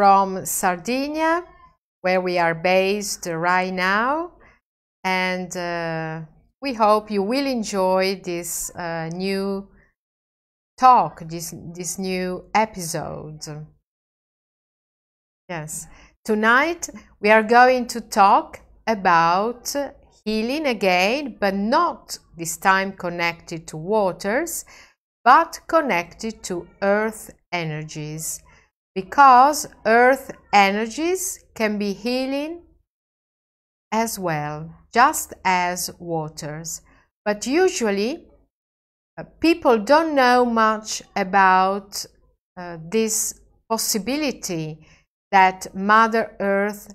from Sardinia, where we are based right now. And uh, we hope you will enjoy this uh, new talk, this, this new episode. Yes. Tonight we are going to talk about healing again, but not this time connected to waters, but connected to earth energies. Because earth energies can be healing as well, just as waters. But usually, uh, people don't know much about uh, this possibility that Mother Earth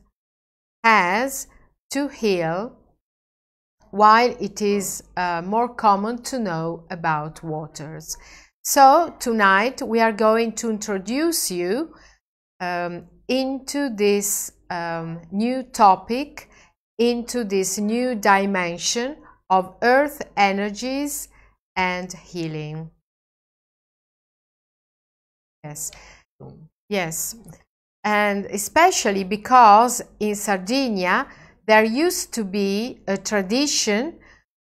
has to heal, while it is uh, more common to know about waters. So tonight we are going to introduce you um, into this um, new topic, into this new dimension of earth energies and healing. Yes, yes, and especially because in Sardinia there used to be a tradition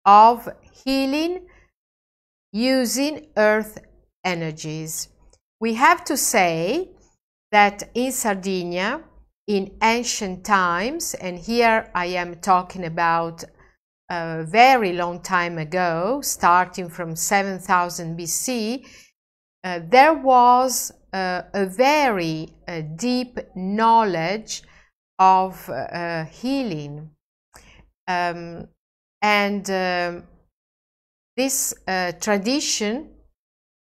of healing using earth energies. We have to say that in Sardinia, in ancient times, and here I am talking about a very long time ago, starting from 7000 BC, uh, there was uh, a very uh, deep knowledge of uh, healing. Um, and um, this uh, tradition,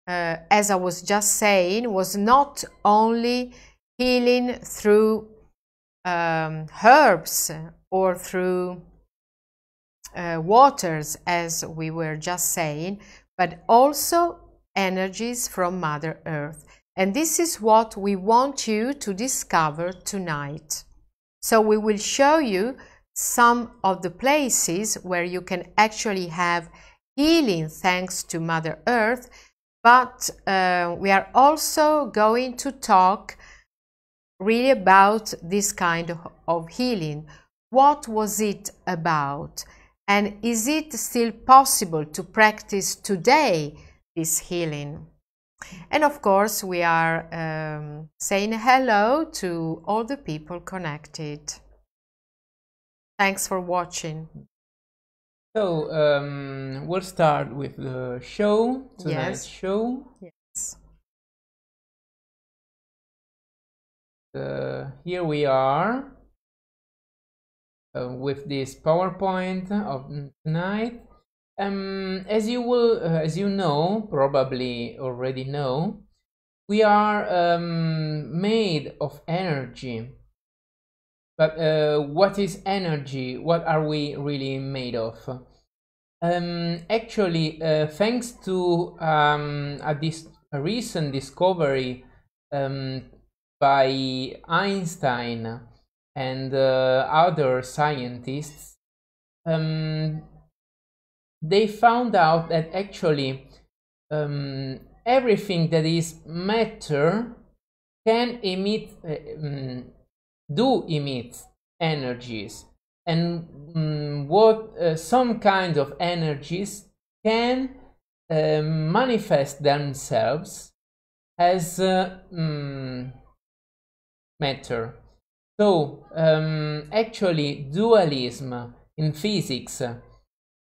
uh, as I was just saying, was not only healing through um, herbs or through uh, waters, as we were just saying, but also energies from Mother Earth. And this is what we want you to discover tonight. So we will show you some of the places where you can actually have healing thanks to Mother Earth, but uh, we are also going to talk really about this kind of, healing. What was it about? And is it still possible to practice today this healing? And of course, we are um, saying hello to all the people connected. Thanks for watching. So um, we'll start with the show, tonight's Yes. show. Yes. Uh, here we are uh, with this PowerPoint of tonight. Um, as you will, uh, as you know, probably already know, we are um, made of energy. But uh, what is energy? What are we really made of? Um, actually, uh, thanks to um, a, dis- a recent discovery um, by Einstein and uh, other scientists, um, they found out that actually um, everything that is matter can emit, uh, um, do emit energies, and um, what uh, some kind of energies can uh, manifest themselves as uh, mm, matter. So um, actually, dualism in physics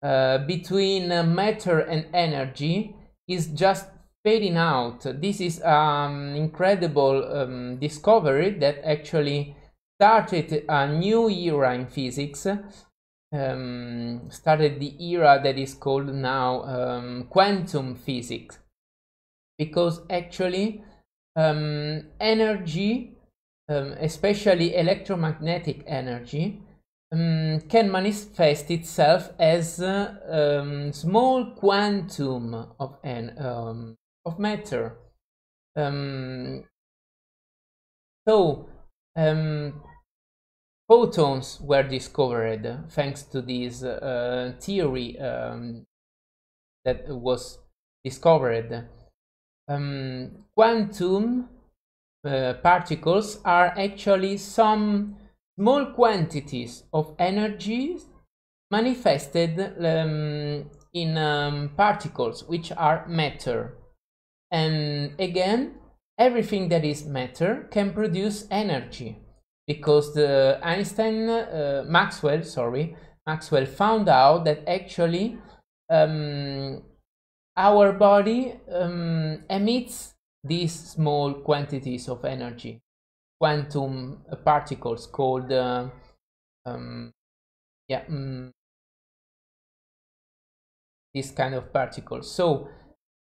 uh, between uh, matter and energy is just fading out. This is an incredible um, discovery that actually started a new era in physics. Um, started the era that is called now um, quantum physics, because actually um, energy, um, especially electromagnetic energy, um, can manifest itself as um, small quantum of an of matter. So um, photons were discovered thanks to this uh, theory um, that was discovered. Um, quantum uh, particles are actually some small quantities of energy manifested um, in um, particles which are matter and again everything that is matter can produce energy because the Einstein uh, Maxwell sorry Maxwell found out that actually um, our body um, emits these small quantities of energy quantum particles called uh, um, yeah um, this kind of particles. So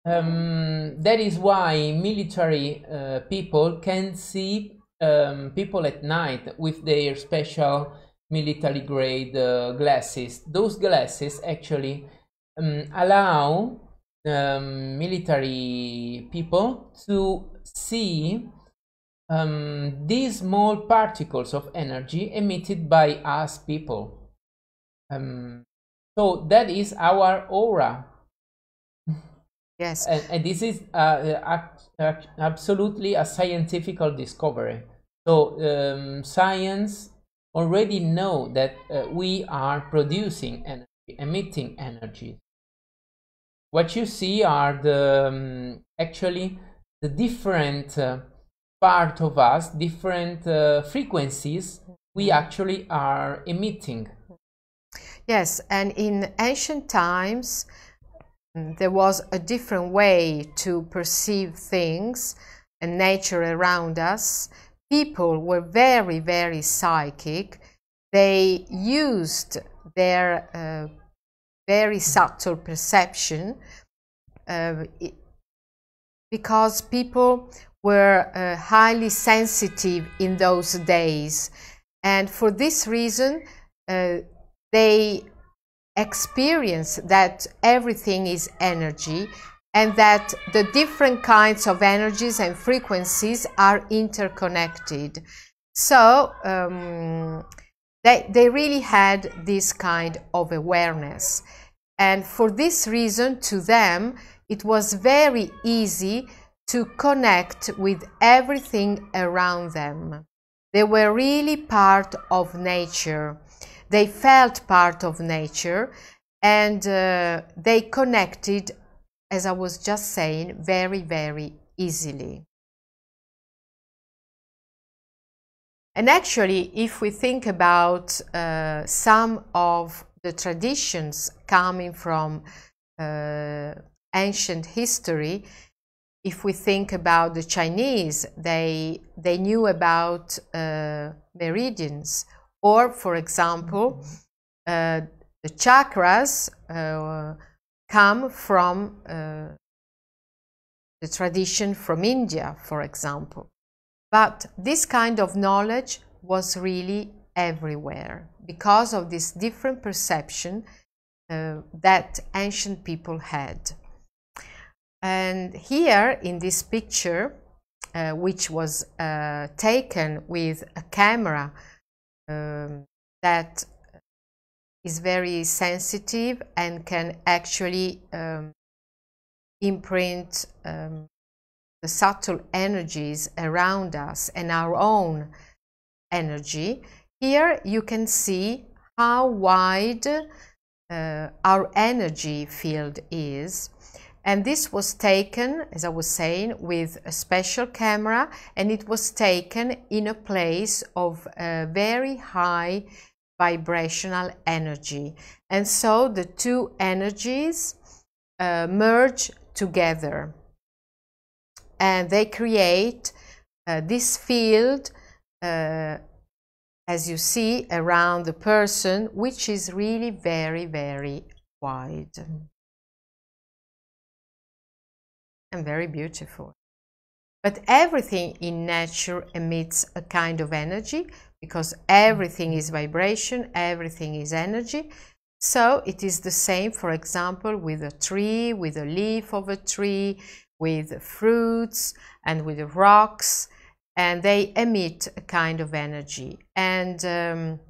um, that is why military uh, people can see um, people at night with their special military grade uh, glasses those glasses actually um, allow um, military people to see um, these small particles of energy emitted by us people. Um, so that is our aura. Yes. And, and this is uh, uh, absolutely a scientific discovery. So um, science already know that uh, we are producing energy, emitting energy what you see are the um, actually the different uh, part of us, different uh, frequencies we actually are emitting. Yes, and in ancient times, there was a different way to perceive things and nature around us. People were very, very psychic. They used their uh, very subtle perception uh, because people were uh, highly sensitive in those days and for this reason uh, they experience that everything is energy and that the different kinds of energies and frequencies are interconnected so um, they, they really had this kind of awareness. And for this reason, to them, it was very easy to connect with everything around them. They were really part of nature. They felt part of nature and uh, they connected, as I was just saying, very, very easily. And actually, if we think about uh, some of the traditions coming from uh, ancient history, if we think about the Chinese, they, they knew about uh, meridians. Or, for example, uh, the chakras uh, come from uh, the tradition from India, for example. But this kind of knowledge was really everywhere because of this different perception uh, that ancient people had. And here in this picture, uh, which was uh, taken with a camera um, that is very sensitive and can actually um, imprint um, the subtle energies around us and our own energy, here you can see how wide uh, our energy field is. And this was taken, as I was saying, with a special camera and it was taken in a place of a very high vibrational energy. And so the two energies uh, merge together and they create uh, this field uh, as you see around the person which is really very very wide and very beautiful but everything in nature emits a kind of energy because everything is vibration everything is energy so it is the same for example with a tree with a leaf of a tree with fruits and with rocks and they emit a kind of energy. And um,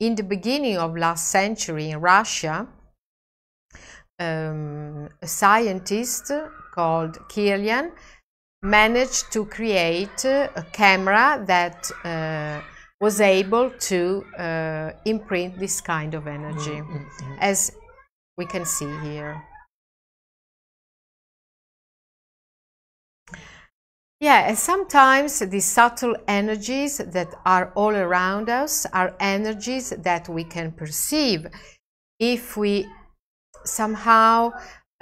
in the beginning of last century in Russia, um, a scientist called Kirlian managed to create a camera that uh, was able to uh, imprint this kind of energy, mm -hmm. as we can see here. Yeah, and sometimes the subtle energies that are all around us are energies that we can perceive if we somehow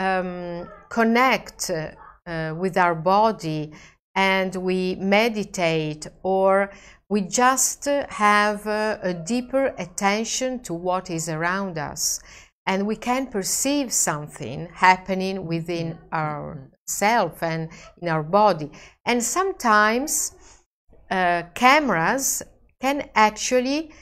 um, connect uh, with our body and we meditate or we just have uh, a deeper attention to what is around us and we can perceive something happening within our self and in our body. And sometimes uh, cameras can actually,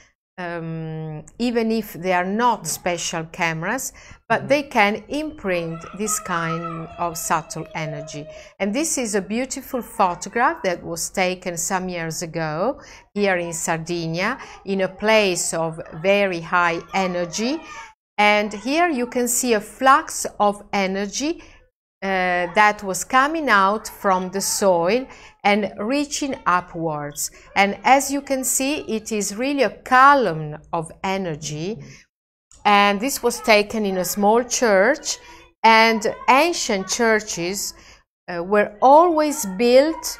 um, even if they are not special cameras, but mm-hmm. they can imprint this kind of subtle energy. And this is a beautiful photograph that was taken some years ago here in Sardinia in a place of very high energy. And here you can see a flux of energy that was coming out from the soil and reaching upwards. And as you can see, it is really a column of energy. And this was taken in a small church. And ancient churches uh, were always built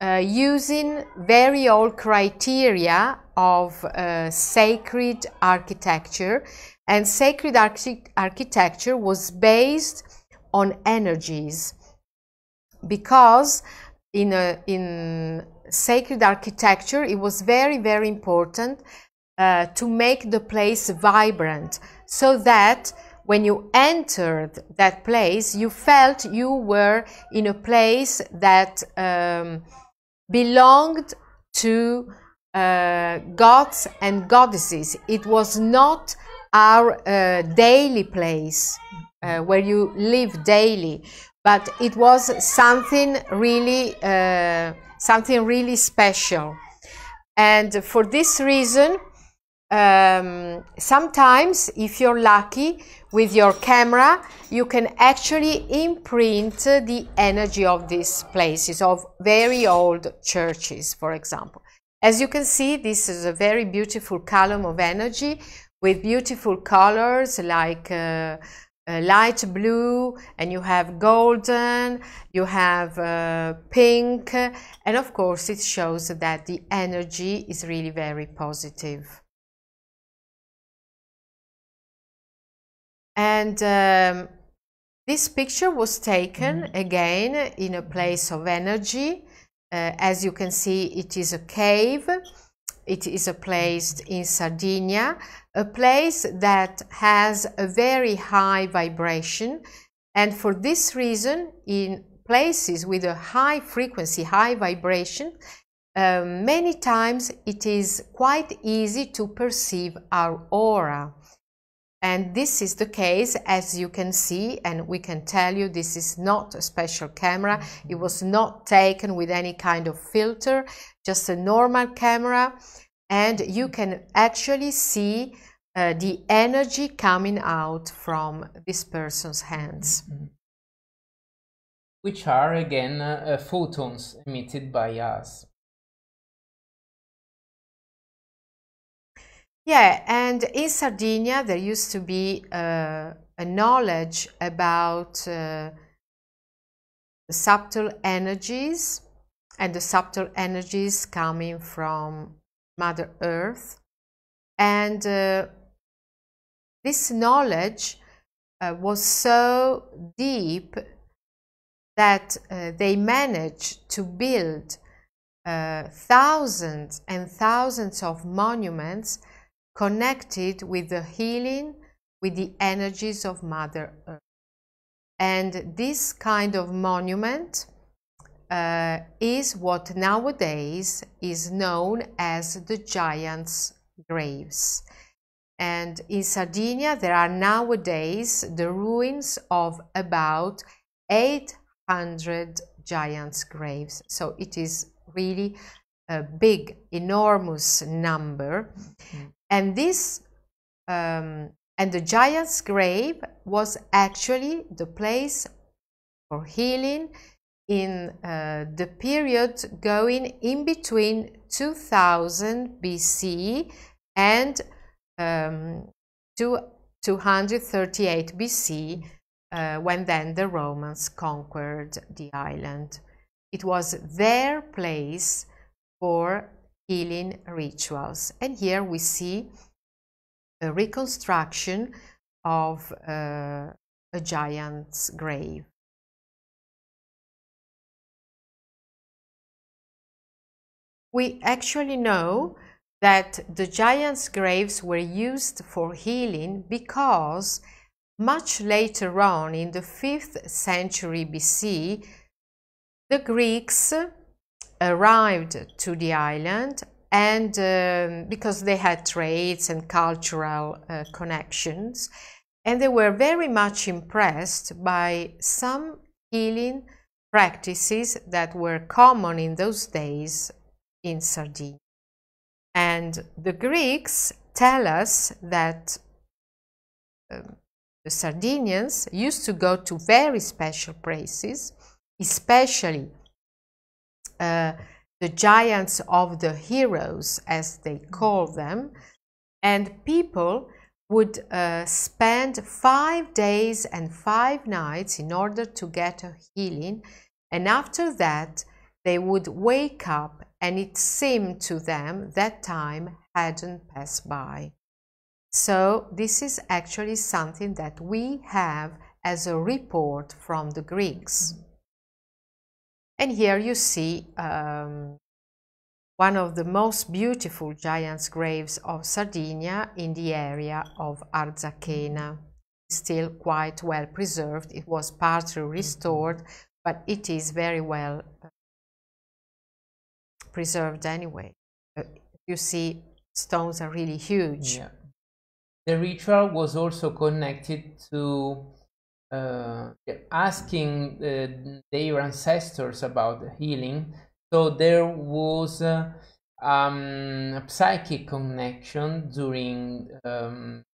uh, using very old criteria of uh, sacred architecture. And sacred archi architecture was based on energies. Because in, a, in sacred architecture it was very very important uh, to make the place vibrant so that when you entered that place you felt you were in a place that um, belonged to uh, gods and goddesses. It was not our uh, daily place uh, where you live daily. But it was something really, uh, something really special. And for this reason, um, sometimes if you're lucky with your camera, you can actually imprint the energy of these places, of very old churches, for example. As you can see, this is a very beautiful column of energy with beautiful colors like uh, uh, light blue and you have golden, you have uh, pink, and of course it shows that the energy is really very positive. And um, this picture was taken mm-hmm. again in a place of energy. Uh, as you can see, it is a cave. It is a place in Sardinia a place that has a very high vibration and for this reason in places with a high frequency, high vibration, um, many times it is quite easy to perceive our aura. And this is the case, as you can see, and we can tell you this is not a special camera. It was not taken with any kind of filter, just a normal camera and you can actually see uh, the energy coming out from this person's hands. Mm-hmm. Which are again uh, uh, photons emitted by us. Yeah, and in Sardinia there used to be uh, a knowledge about uh, the subtle energies and the subtle energies coming from Mother Earth. And uh, this knowledge uh, was so deep that uh, they managed to build uh, thousands and thousands of monuments connected with the healing, with the energies of Mother Earth. And this kind of monument uh, is what nowadays is known as the giants' graves. And in Sardinia, there are nowadays the ruins of about 800 giants' graves. So it is really a big, enormous number. Mm. And this, um, and the giant's grave was actually the place for healing in uh, the period going in between 2000 BC and um, 238 BC uh, when then the Romans conquered the island. It was their place for healing rituals. And here we see a reconstruction of uh, a giant's grave. We actually know that the giants' graves were used for healing because much later on in the 5th century BC, the Greeks arrived to the island and um, because they had trades and cultural uh, connections and they were very much impressed by some healing practices that were common in those days in Sardinia. And the Greeks tell us that um, the Sardinians used to go to very special places, especially uh, the giants of the heroes, as they call them, and people would uh, spend five days and five nights in order to get a healing, and after that, they would wake up and it seemed to them that time hadn't passed by. So this is actually something that we have as a report from the Greeks. And here you see um, one of the most beautiful giant's graves of Sardinia in the area of Arzachena. Still quite well preserved. It was partly restored, but it is very well preserved anyway. You see, stones are really huge. Yeah. The ritual was also connected to uh, asking uh, their ancestors about the healing. So there was uh, um, a psychic connection during um,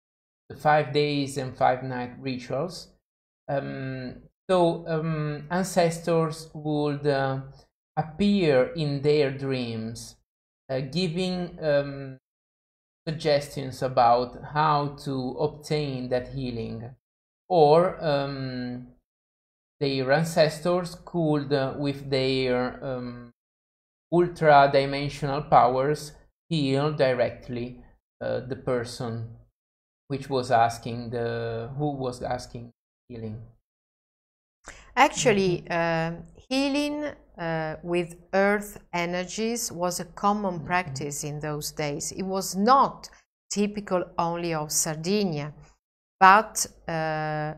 the five days and five night rituals. Um, so um, ancestors would uh, appear in their dreams, uh, giving um, suggestions about how to obtain that healing. Or um, their ancestors could, uh, with their um, ultra dimensional powers, heal directly uh, the person which was asking the who was asking healing. Actually, uh, healing uh, with earth energies was a common mm-hmm. practice in those days. It was not typical only of Sardinia, but uh,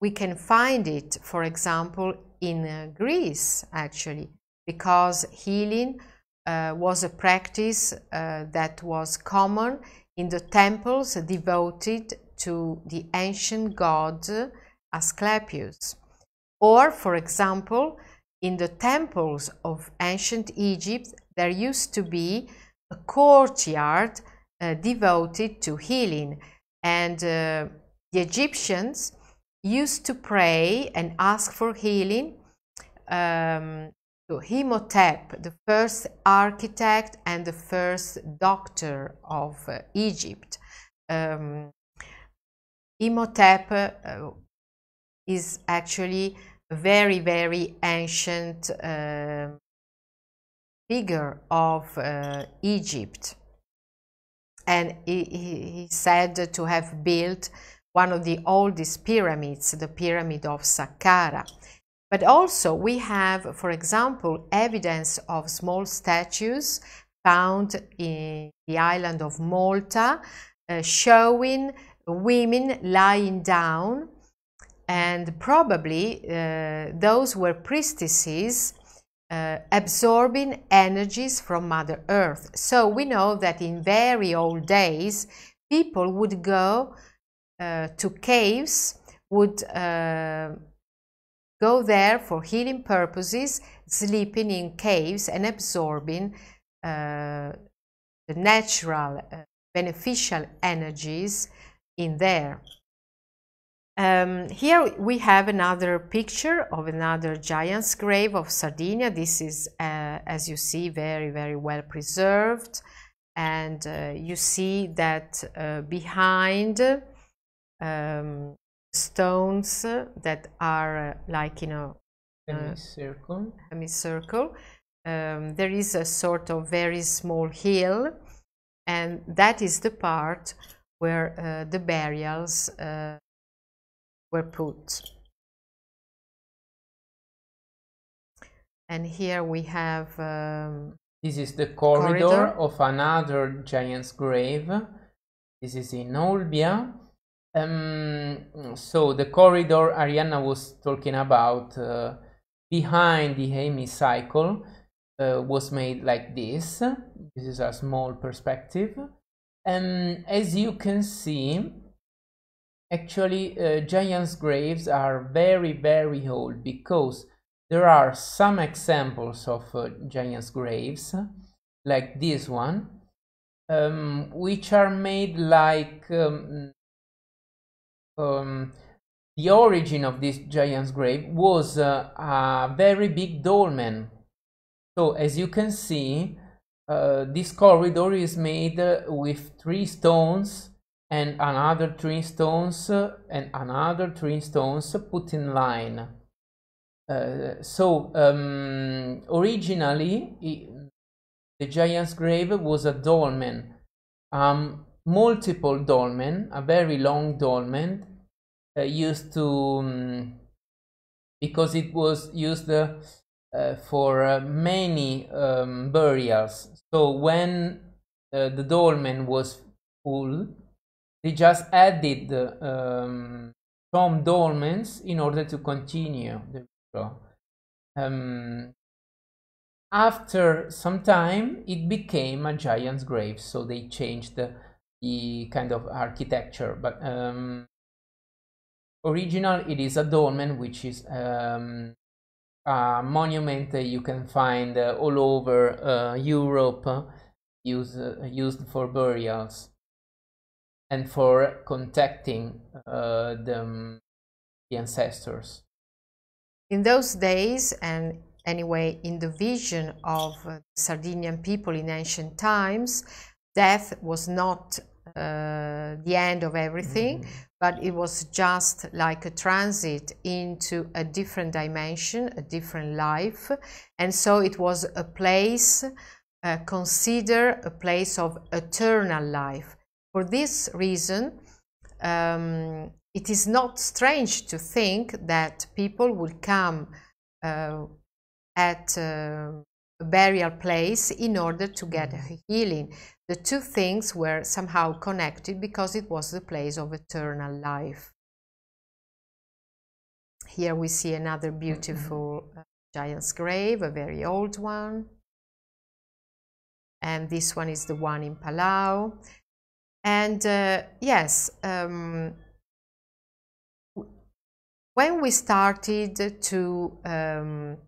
we can find it, for example, in uh, Greece, actually, because healing uh, was a practice uh, that was common in the temples devoted to the ancient god Asclepius. Or, for example, in the temples of ancient Egypt, there used to be a courtyard uh, devoted to healing. And uh, the Egyptians used to pray and ask for healing um, to Imhotep, the first architect and the first doctor of uh, Egypt. Um, Imhotep uh, is actually very, very ancient uh, figure of uh, Egypt. And he, he said to have built one of the oldest pyramids, the pyramid of Saqqara. But also we have, for example, evidence of small statues found in the island of Malta uh, showing women lying down and probably uh, those were priestesses uh, absorbing energies from Mother Earth. So we know that in very old days, people would go uh, to caves, would uh, go there for healing purposes, sleeping in caves and absorbing uh, the natural uh, beneficial energies in there. Um, here we have another picture of another giant's grave of Sardinia. This is, uh, as you see, very, very well preserved. And uh, you see that uh, behind um, stones that are uh, like, you know, semicircle. semicircle. Um, there is a sort of very small hill, and that is the part where uh, the burials uh, were put. And here we have. Um, this is the corridor, corridor, of another giant's grave. This is in Olbia. Um, so the corridor Arianna was talking about uh, behind the hemicycle uh, was made like this. This is a small perspective. And as you can see, Actually, uh, giants' graves are very, very old because there are some examples of uh, giants' graves, like this one, um, which are made like um, um, the origin of this giant's grave was uh, a very big dolmen. So, as you can see, uh, this corridor is made uh, with three stones and another three stones and another three stones put in line. Uh, so um, originally it, the giant's grave was a dolmen, um, multiple dolmen, a very long dolmen uh, used to um, because it was used uh, for uh, many um, burials. So when uh, the dolmen was full, they just added um, some dolmens in order to continue the ritual. Um, after some time, it became a giant's grave, so they changed the, the kind of architecture. But um, original, it is a dolmen, which is um, a monument that you can find uh, all over uh, Europe, uh, used, used for burials and for contacting uh, the, the ancestors. In those days, and anyway, in the vision of uh, Sardinian people in ancient times, death was not uh, the end of everything, mm -hmm. but it was just like a transit into a different dimension, a different life. And so it was a place, uh, consider a place of eternal life. For this reason, um, it is not strange to think that people will come uh, at uh, a burial place in order to get a healing. The two things were somehow connected because it was the place of eternal life. Here we see another beautiful uh, giant's grave, a very old one. And this one is the one in Palau. And uh, yes, um, when we started to um,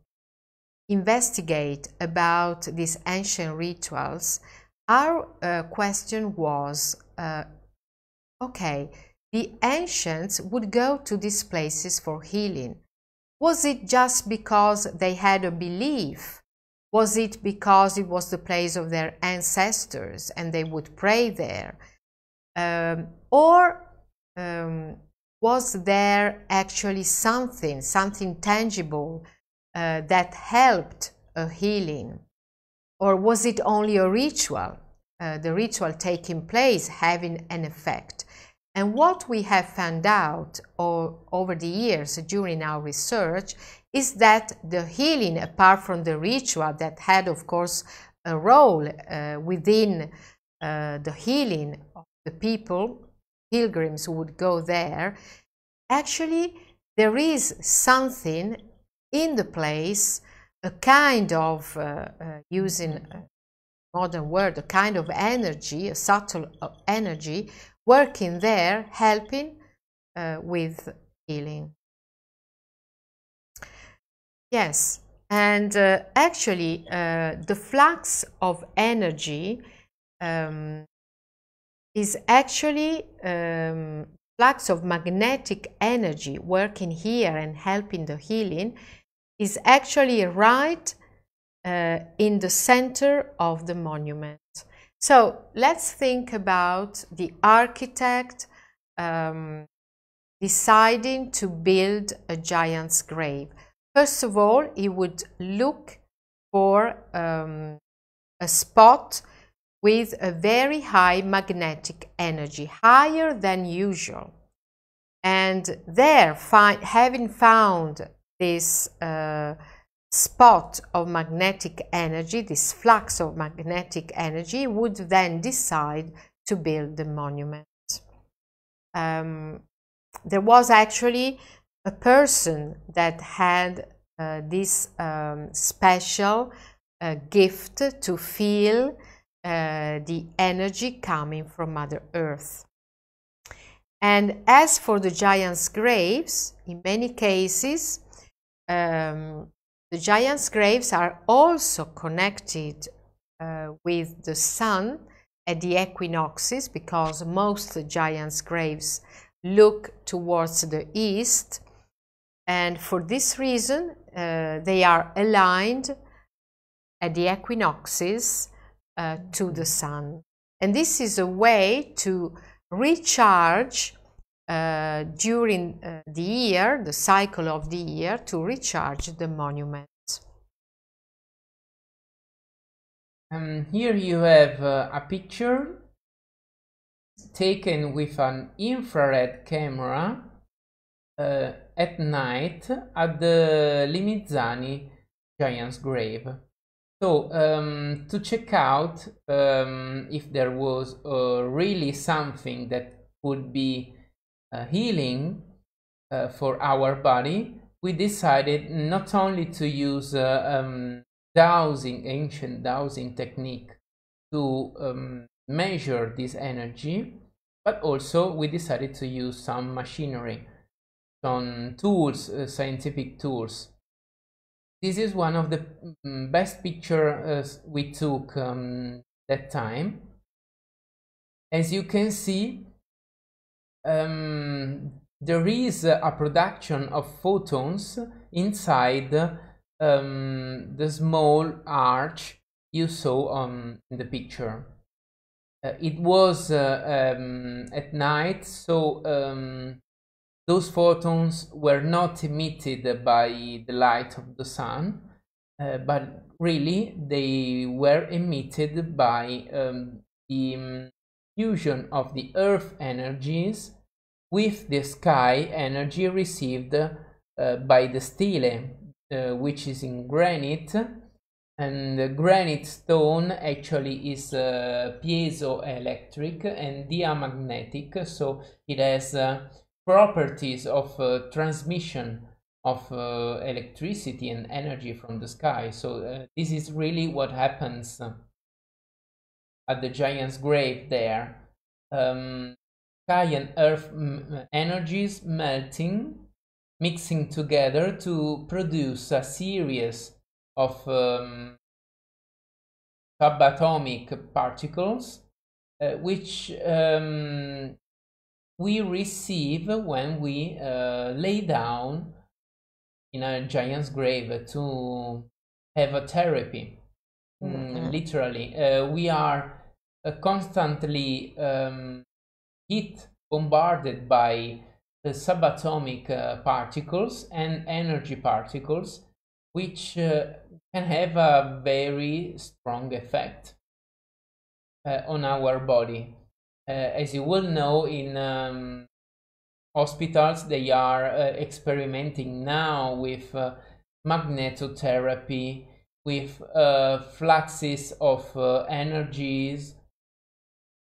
investigate about these ancient rituals, our uh, question was, uh, okay, the ancients would go to these places for healing. Was it just because they had a belief? Was it because it was the place of their ancestors and they would pray there? Um, or um, was there actually something, something tangible uh, that helped a healing? Or was it only a ritual, uh, the ritual taking place having an effect? And what we have found out over the years during our research is that the healing, apart from the ritual that had, of course, a role uh, within uh, the healing the people, pilgrims who would go there, actually there is something in the place, a kind of, uh, uh, using modern word, a kind of energy, a subtle uh, energy, working there, helping uh, with healing. Yes, and uh, actually uh, the flux of energy um, is actually um, flux of magnetic energy working here and helping the healing is actually right uh, in the center of the monument. So let's think about the architect um, deciding to build a giant's grave. First of all, he would look for um, a spot with a very high magnetic energy, higher than usual. And there, having found this uh, spot of magnetic energy, this flux of magnetic energy, would then decide to build the monument. Um, there was actually a person that had uh, this um, special uh, gift to feel uh, the energy coming from Mother Earth. And as for the giant's graves, in many cases, um, the giant's graves are also connected uh, with the sun at the equinoxes because most giant's graves look towards the east and for this reason uh, they are aligned at the equinoxes uh, to the sun and this is a way to recharge uh, during uh, the year, the cycle of the year, to recharge the monument. Um, here you have uh, a picture taken with an infrared camera uh, at night at the Li Mizzani Giant's Grave. So um, to check out um, if there was uh, really something that would be uh, healing uh, for our body, we decided not only to use uh, um, dowsing, ancient dowsing technique to um, measure this energy, but also we decided to use some machinery, some tools, uh, scientific tools. This is one of the mm, best pictures we took um, that time. As you can see, um, there is a production of photons inside um, the small arch you saw on in the picture. Uh, it was uh, um, at night, so um, those photons were not emitted by the light of the sun, uh, but really they were emitted by um, the fusion of the earth energies with the sky energy received uh, by the stele, uh, which is in granite, and the granite stone actually is uh, piezoelectric and diamagnetic, so it has uh, properties of uh, transmission of uh, electricity and energy from the sky. So this is really what happens at the giant's grave there. Um, sky and earth energies melting, mixing together to produce a series of um, subatomic particles, uh, which um, we receive when we uh, lay down in a giant's grave to have a therapy. Mm, mm-hmm. literally, uh, we are uh, constantly um, heat bombarded by the subatomic uh, particles and energy particles, which uh, can have a very strong effect uh, on our body. Uh, as you will know, in um, hospitals, they are uh, experimenting now with uh, magnetotherapy, with fluxes of energies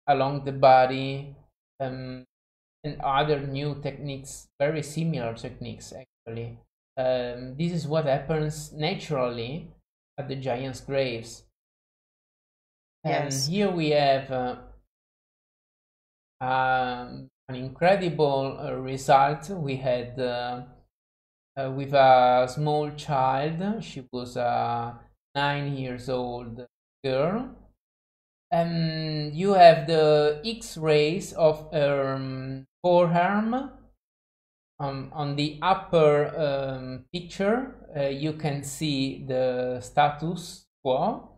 along the body, um, and other new techniques, very similar techniques actually. Um, this is what happens naturally at the giant's graves. Yes. And here we have uh, um, an incredible uh, result. We had uh, uh with a small child. She was a nine years old girl and you have the X-rays of um, forearm. Um, on the upper um, picture, uh, you can see the status quo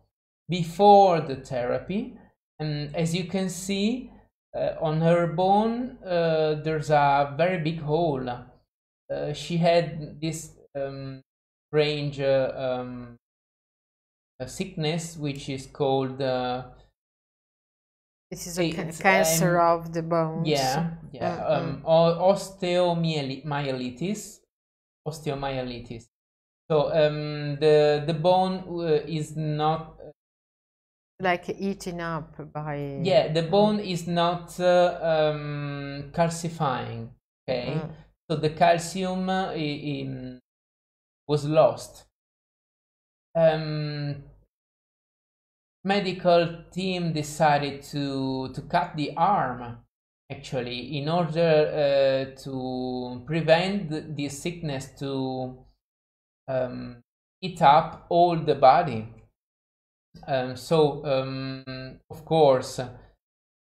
before the therapy. And as you can see, uh, on her bone, uh, there's a very big hole. Uh, she had this um, range uh, um, sickness, which is called uh, this is a ca cancer um, of the bones. Yeah, yeah. -hmm. um, osteomyelitis, osteomyelitis. So um, the the bone uh, is not like eaten up by. Yeah, the bone is not uh, um, calcifying. Okay, mm. so the calcium uh, in, was lost. Um, medical team decided to to cut the arm actually in order uh, to prevent the, the sickness to um, eat up all the body um, so um, of course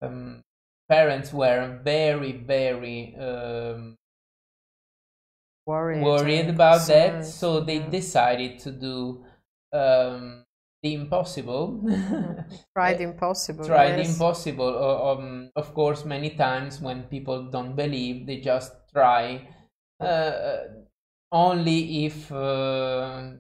um, parents were very very um, worried, worried about that so they decided to do um, the impossible. Tried impossible. Tried yes. impossible. Um, of course, many times when people don't believe, they just try. Uh, only if uh,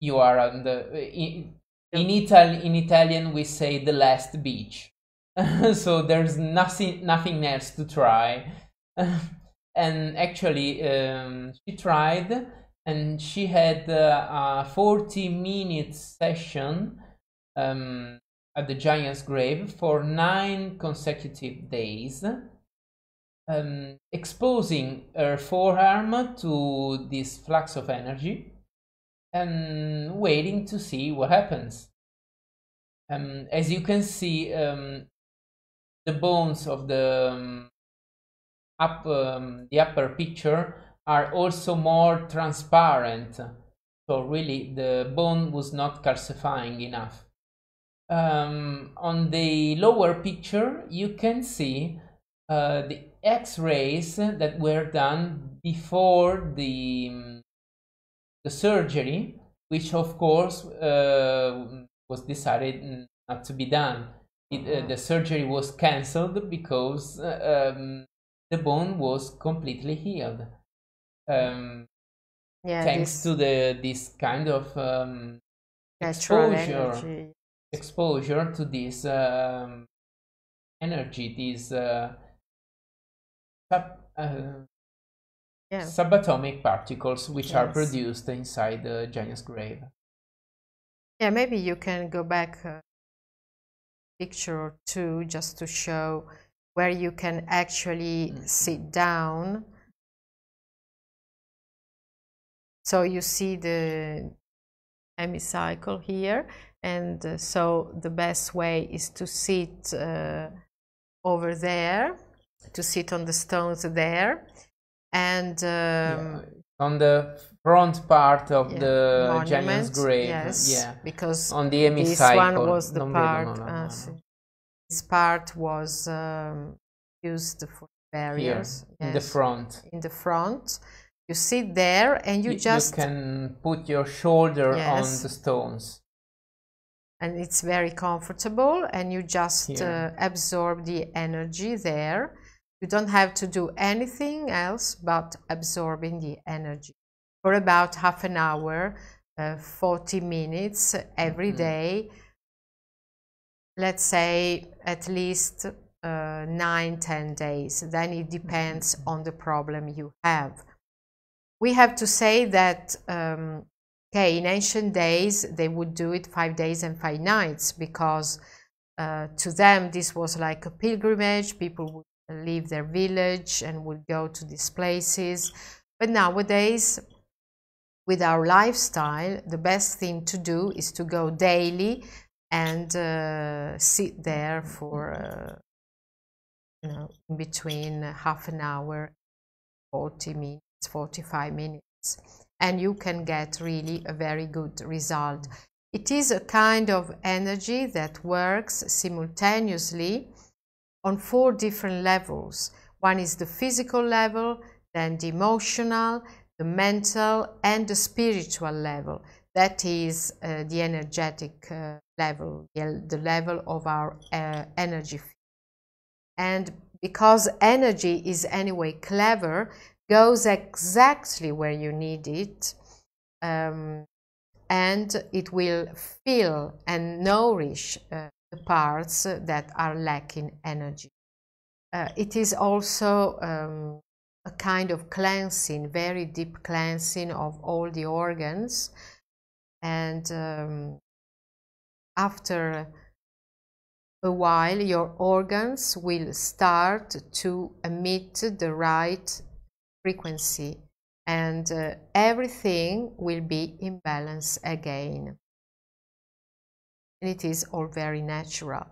you are on the in, in Italy in Italian we say the last beach. so there's nothing nothing else to try. and actually, um, she tried and she had uh, a 40 minute session um, at the giant's grave for nine consecutive days um, exposing her forearm to this flux of energy and waiting to see what happens um, as you can see um, the bones of the um, up um, the upper picture are also more transparent. So really the bone was not calcifying enough. Um, on the lower picture, you can see uh, the x-rays that were done before the, the surgery, which of course uh, was decided not to be done. It, uh, the surgery was cancelled because uh, um, the bone was completely healed um, yeah, thanks this... to the this kind of um, exposure energy. exposure to this um, energy, this uh, uh, yeah. subatomic particles which yes. are produced inside the giant's grave. Yeah, maybe you can go back a picture or two just to show where you can actually mm sit down So you see the hemicycle here and uh, so the best way is to sit uh, over there to sit on the stones there and um, yeah. on the front part of yeah, the monument, giant's grave yes, yeah. because on the hemicycle this one was the part uh, this part was um, used for barriers Here, in the front. in the front. You sit there and you, you just you can put your shoulder yes. on the stones. And it's very comfortable and you just uh, absorb the energy there you don't have to do anything else but absorbing the energy for about half an hour uh, 40 minutes every mm -hmm. day let's say at least uh, nine ten days then it depends mm -hmm. on the problem you have we have to say that um, okay in ancient days they would do it five days and five nights because uh, to them this was like a pilgrimage people would leave their village and would go to these places but nowadays with our lifestyle the best thing to do is to go daily and uh, sit there for uh, you know in between half an hour 40 minutes 45 minutes and you can get really a very good result. It is a kind of energy that works simultaneously on four different levels. One is the physical level, then the emotional, the mental, and the spiritual level. That is uh, the energetic uh, level, the level of our uh, energy. And because energy is anyway clever, goes exactly where you need it, um, and it will fill and nourish uh, the parts that are lacking energy. Uh, it is also um, a kind of cleansing, very deep cleansing of all the organs. And um, after a while, your organs will start to emit the right frequency and uh, everything will be in balance again. And it is all very natural.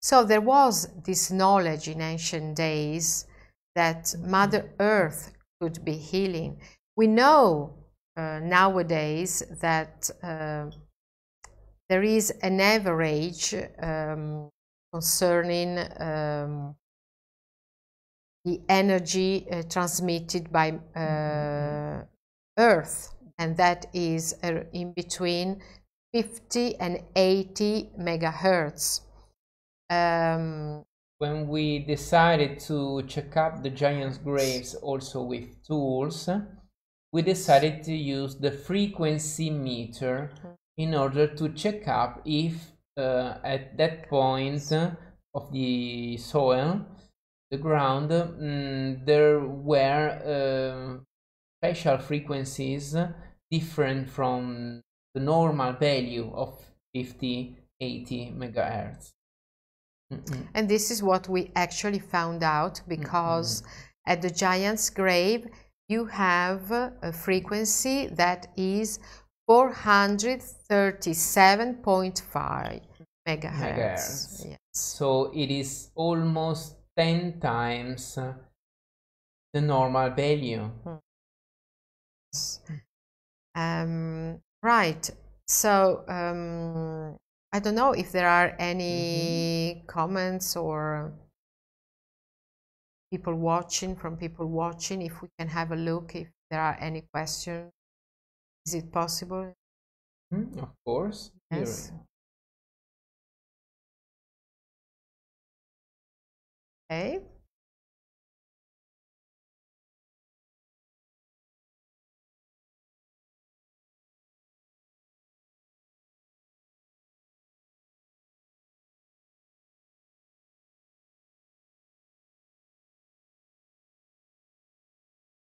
So there was this knowledge in ancient days that Mother Earth could be healing. We know uh, nowadays that uh, there is an average um, concerning um, the energy uh, transmitted by uh, Earth, and that is uh, in between 50 and 80 megahertz. Um, when we decided to check up the giant's graves also with tools, we decided to use the frequency meter in order to check up if uh, at that point of the soil the ground, mm, there were uh, special frequencies different from the normal value of 50, 80 megahertz. Mm -mm. And this is what we actually found out because at the giant's grave you have a frequency that is 437.5 megahertz. megahertz. Yes. So it is almost 10 times the normal value. Um, right. So um, I don't know if there are any mm -hmm. comments or people watching from people watching if we can have a look if there are any questions is it possible mm, of course yes. Okay.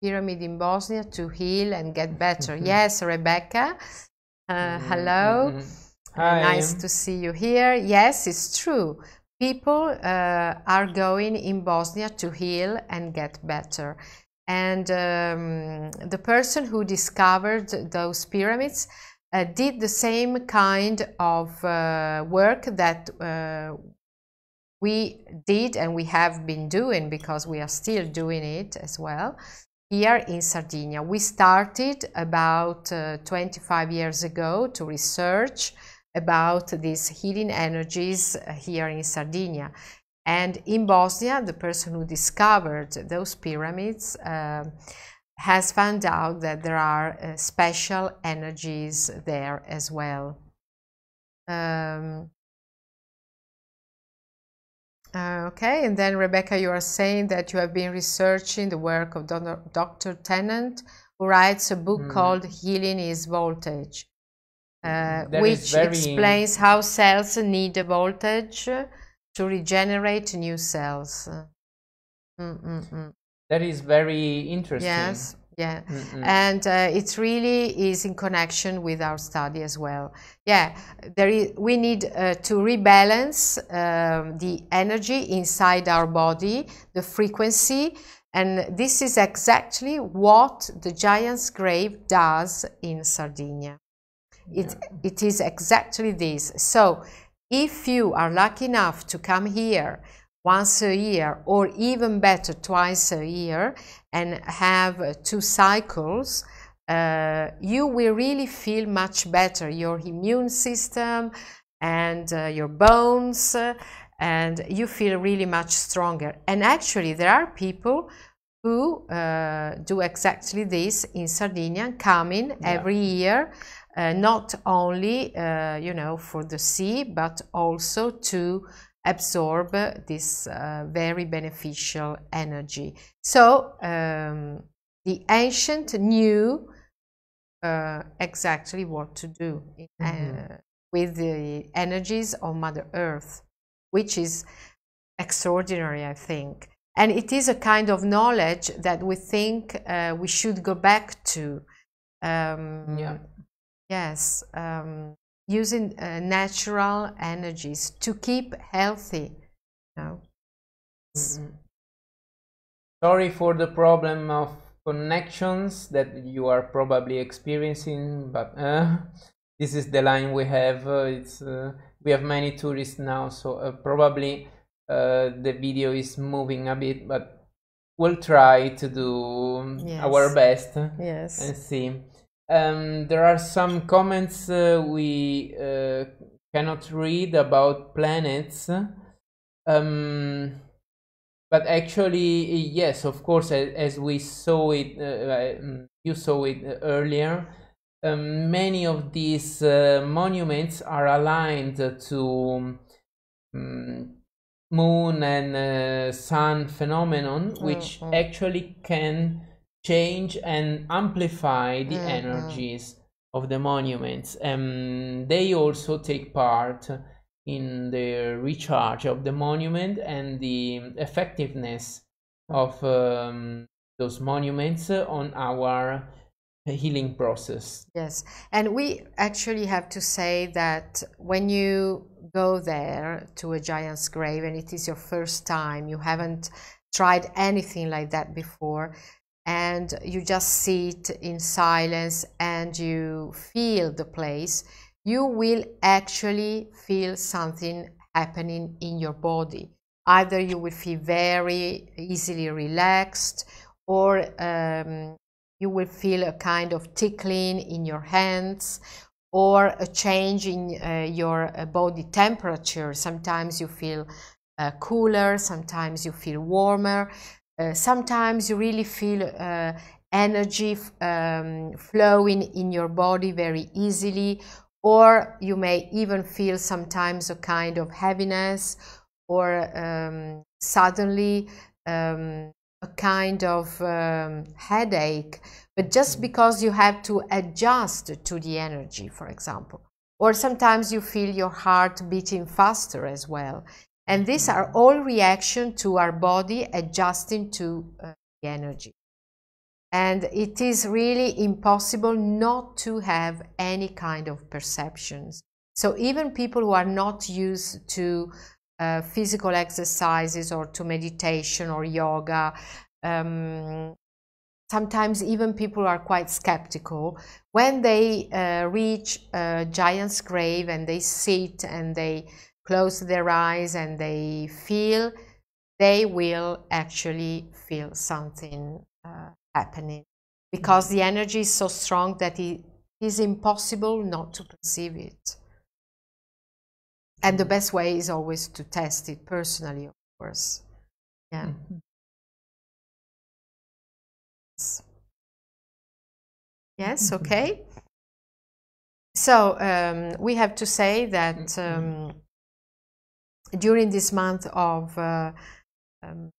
Pyramid in Bosnia to heal and get better. Mm-hmm. yes, Rebecca. Uh, mm-hmm. hello. Mm-hmm. Hi. Nice to see you here. Yes, it's true people uh, are going in Bosnia to heal and get better. And um, the person who discovered those pyramids uh, did the same kind of uh, work that uh, we did and we have been doing because we are still doing it as well here in Sardinia. We started about uh, 25 years ago to research about these healing energies uh, here in Sardinia. And in Bosnia, the person who discovered those pyramids uh, has found out that there are uh, special energies there as well. Um, uh, okay, and then Rebecca, you are saying that you have been researching the work of Dr. Tennant, who writes a book mm. called Healing is Voltage. Uh, which explains how cells need a voltage to regenerate new cells. Mm -mm -mm. That is very interesting. Yes, yeah, and uh, it really is in connection with our study as well. Yeah, there is. We need uh, to rebalance um, the energy inside our body, the frequency, and this is exactly what the Giant's Grave does in Sardinia. It, it is exactly this. So if you are lucky enough to come here once a year or even better twice a year and have two cycles, uh, you will really feel much better. Your immune system and uh, your bones uh, and you feel really much stronger. And actually, there are people who uh, do exactly this in Sardinia, coming yeah. every year, uh, not only uh, you know for the sea, but also to absorb this uh, very beneficial energy. So um, the ancient knew uh, exactly what to do in, mm -hmm. with the energies of Mother Earth which is extraordinary, I think. And it is a kind of knowledge that we think uh, we should go back to. Um, yeah. Yes, um, using uh, natural energies to keep healthy. You know? mm -hmm. Sorry for the problem of connections that you are probably experiencing, but uh, this is the line we have. Uh, it's uh, we have many tourists now so uh, probably uh, the video is moving a bit but we'll try to do yes. our best yes and see um, there are some comments uh, we uh, cannot read about planets um, but actually yes of course as, as we saw it uh, uh, you saw it earlier um, many of these uh, monuments are aligned to um, moon and uh, sun phenomenon mm, which mm -hmm. actually can change and amplify the mm -hmm. energies of the monuments and they also take part in the recharge of the monument and the effectiveness of um, those monuments on our healing process. Yes, and we actually have to say that when you go there to a giant's grave and it is your first time, you haven't tried anything like that before, and you just sit in silence and you feel the place, you will actually feel something happening in your body. Either you will feel very easily relaxed or um, you will feel a kind of tickling in your hands or a change in uh, your uh, body temperature. Sometimes you feel uh, cooler, sometimes you feel warmer, uh, sometimes you really feel uh, energy um, flowing in your body very easily, or you may even feel sometimes a kind of heaviness or um, suddenly um, a kind of um, headache, but just mm. because you have to adjust to the energy, for example. Or sometimes you feel your heart beating faster as well. And these are all reaction to our body adjusting to uh, the energy. And it is really impossible not to have any kind of perceptions. So even people who are not used to uh, physical exercises or to meditation or yoga. Um, sometimes even people are quite skeptical. When they uh, reach a giant's grave and they sit and they close their eyes and they feel, they will actually feel something uh, happening because the energy is so strong that it is impossible not to perceive it. And the best way is always to test it personally, of course. Yeah. Mm -hmm. Yes, mm-hmm. okay. So um, we have to say that mm-hmm. um, during this month of uh, um,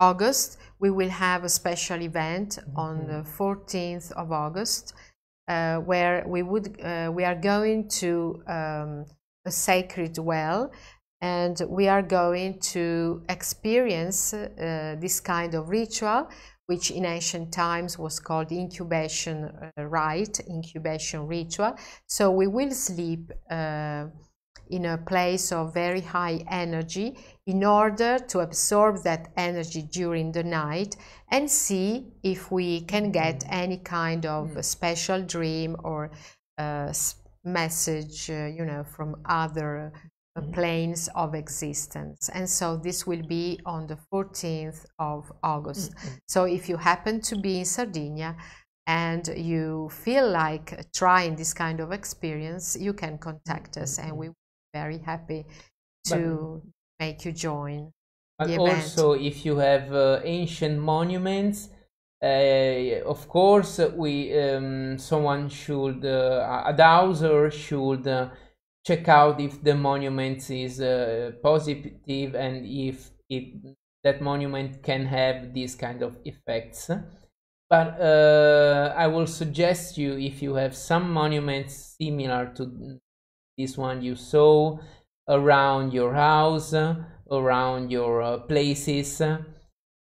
August, we will have a special event mm -hmm. on the 14th of August uh, where we would uh, we are going to um, a sacred well and we are going to experience uh, this kind of ritual which in ancient times was called incubation uh, rite incubation ritual so we will sleep uh, in a place of very high energy in order to absorb that energy during the night and see if we can get mm. any kind of mm. special dream or uh, message, uh, you know, from other uh, mm. planes of existence. And so this will be on the 14th of August. Mm. So if you happen to be in Sardinia, and you feel like trying this kind of experience, you can contact us and we very happy to but, make you join. But also, if you have uh, ancient monuments, uh, of course, we um, someone should uh, a dowser should uh, check out if the monument is uh, positive and if it that monument can have these kind of effects. But uh, I will suggest you if you have some monuments similar to this one you saw around your house, around your uh, places,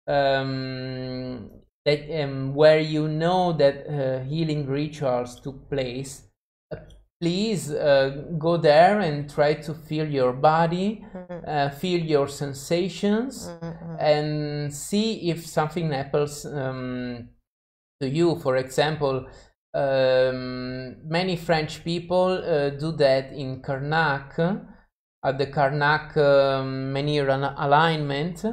um, that um, where you know that uh, healing rituals took place please uh, go there and try to feel your body, mm-hmm. uh, feel your sensations, mm-hmm. and see if something happens um, to you. For example, um, many French people uh, do that in Carnac, at the Carnac um, Menhir alignment.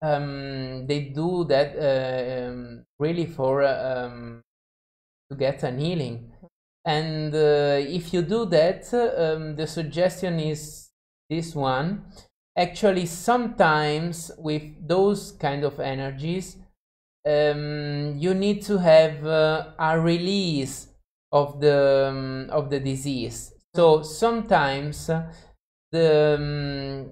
Um, they do that uh, um, really for um, to get an healing and uh, if you do that um, the suggestion is this one actually sometimes with those kind of energies um, you need to have uh, a release of the um, of the disease. So sometimes uh, the um,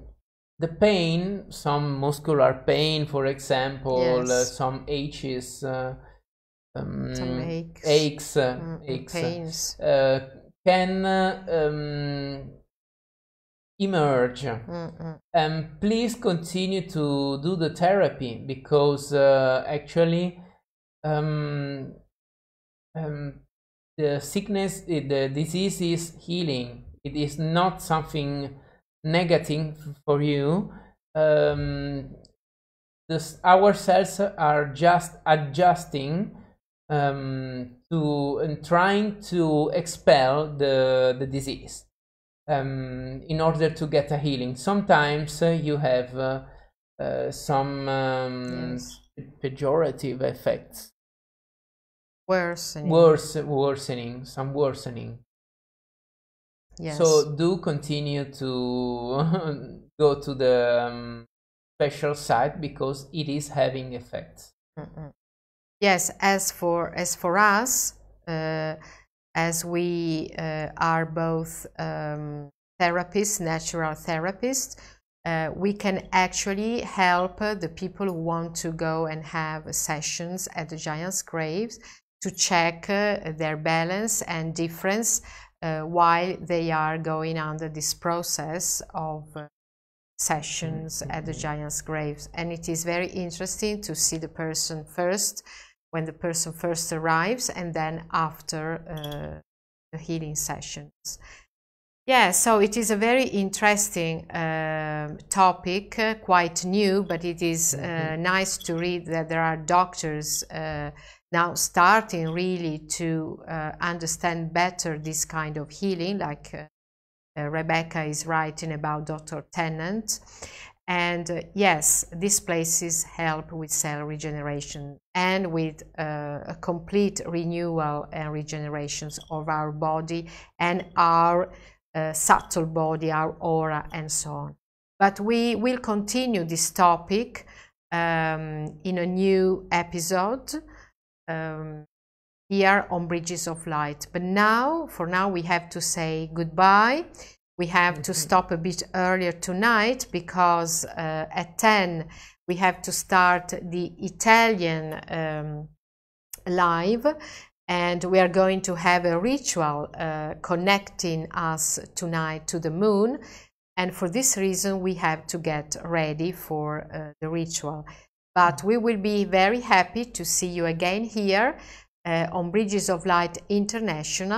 the pain some muscular pain for example uh, some aches uh, um, Some aches, aches, uh, mm, aches uh, pains. Uh, can um, emerge. Mm -mm. please continue to do the therapy because uh, actually um, um, the sickness, the disease is healing. It is not something negative for you. Um, this, our cells are just adjusting um, to and trying to expel the the disease um, in order to get a healing. Sometimes uh, you have uh, uh, some um, yes. pejorative effects. Worsening. Worse, worsening, some worsening. Yes. So do continue to go to the um, special site because it is having effects. Mm -mm. Yes, as for as for us, uh, as we uh, are both um, therapists, natural therapists, uh, we can actually help the people who want to go and have sessions at the Giant's Graves to check uh, their balance and difference uh, while they are going under this process of uh, sessions at the giant's graves. And it is very interesting to see the person first when the person first arrives and then after uh, the healing sessions. Yeah, so it is a very interesting uh, topic, uh, quite new, but it is uh, mm-hmm. nice to read that there are doctors uh, now starting really to uh, understand better this kind of healing, like Rebecca is writing about Dr. Tennant. And uh, yes, these places help with cell regeneration and with uh, a complete renewal and regenerations of our body and our uh, subtle body, our aura, and so on. But we will continue this topic um, in a new episode um, here on Bridges of Light. But now, for now, we have to say goodbye. We have to mm-hmm. stop a bit earlier tonight because uh, at 10 we have to start the Italian um, live and we are going to have a ritual uh, connecting us tonight to the moon. And for this reason we have to get ready for uh, the ritual. But we will be very happy to see you again here uh, on Bridges of Light International